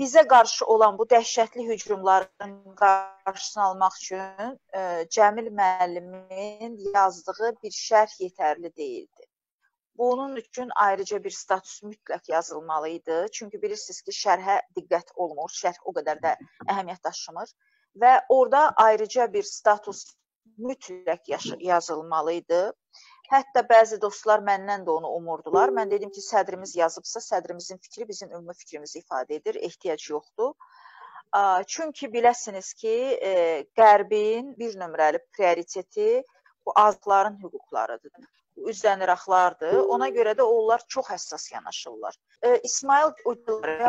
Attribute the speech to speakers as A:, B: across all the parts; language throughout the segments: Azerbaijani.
A: bizə qarşı olan bu dəhşətli hücumların qarşısını almaq üçün ə, Cəmil müəllimin yazdığı bir şərh yetərli deyildi. Bunun üçün ayrıca bir status mütləq yazılmalı idi. Çünki bilirsiniz ki, şərhə diqqət olmur, şərh o qədər də əhəmiyyət daşımır və orada ayrıca bir status mütləq yazılmalı idi. Hətta bəzi dostlar məndən də onu umurdular. Mən dedim ki, sədrimiz yazıbsa, sədrimizin fikri bizim ümumi fikrimizi ifadə edir, ehtiyac yoxdur. Çünki biləsiniz ki, e, Qərbin bir nömrəli prioriteti bu azların hüquqlarıdır. Üzləniraqlardır. Ona görə də onlar çox həssas yanaşırlar. E, İsmail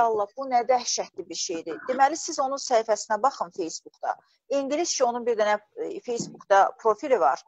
A: Allah bu nə dəhşətli bir şeydir. Deməli siz onun səhifəsinə baxın Facebookda. İngiliscə onun bir dənə e, Facebookda profili var.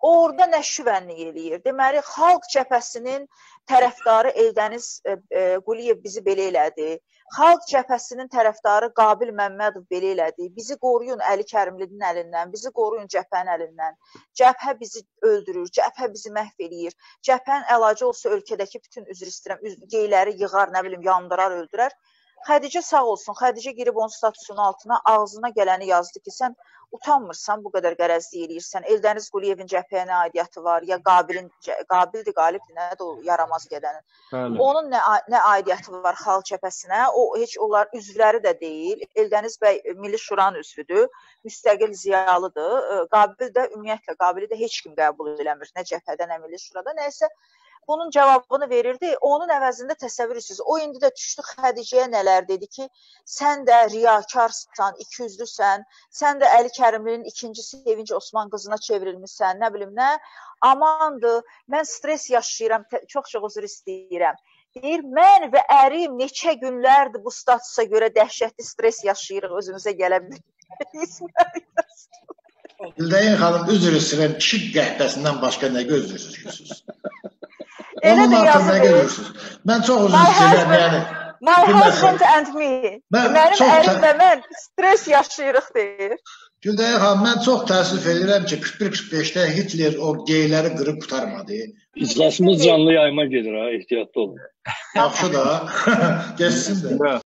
A: O orada nə şüvənlik eləyir? Deməli, xalq cəbhəsinin tərəfdarı Eldəniz e, e, Quliyev bizi belə elədi. Xalq cəbhəsinin tərəfdarı Qabil Məmmədov belə elədi. Bizi qoruyun Əli Kərimlinin əlindən, bizi qoruyun cəbhənin əlindən. Cəbhə bizi öldürür, cəbhə bizi məhv eləyir. Cəbhənin əlacı olsa ölkədəki bütün üzr istəyirəm, geyləri yığar, nə bilim, yandırar, öldürər. Xədicə sağ olsun. Xədicə girib onun statusunun altına ağzına gələni yazdı ki, sən utanmırsan bu qədər qərəzlik eləyirsən. Eldəniz Quliyevin cəbhəyə nə aidiyyəti var, ya Qabilin Qabildir, Qalibdir, nədir o yaramaz gedənin. Bəli. Onun nə nə aidiyyəti var xalq cəbhəsinə? O heç onlar üzvləri də deyil. Eldəniz bəy Milli Şuranın üzvüdür, müstəqil ziyalıdır. Qabil də ümumiyyətlə Qabili də heç kim qəbul eləmir, nə cəbhədə, nə Milli Şurada, nəsə bunun cavabını verirdi. Onun əvəzində təsəvvür edirsiniz. O indi də düşdü Xədicəyə nələr dedi ki, sən də riyakarsan, ikiyüzlüsən. Sən də Əli Kərimlinin ikinci Sevinç Osman qızına çevrilmisən, nə bilim nə. Amandır, mən stres yaşayıram, çox-çox üzr istəyirəm. Deyir, mən və ərim neçə günlərdir bu statusa görə dəhşətli stres yaşayırıq, özümüzə gələ bilmirik.
B: Güldəyin xanım, üzr istəyirəm, kişi qəhvəsindən başqa nə gözləyirsiniz? Elə Onun altında gelirsiniz. Mən çox uzun istəyirəm, yəni.
A: My husband and me. Mən Mənim ərim və mən stres yaşayırıq deyir.
B: Güldəyə xanım, mən çox təəssüf edirəm ki, 41-45-də Hitler o geyləri qırıb qutarmadı.
C: İclasımız canlı yayıma gedir ha, ehtiyatlı olun.
B: Yaxşı da, geçsin də.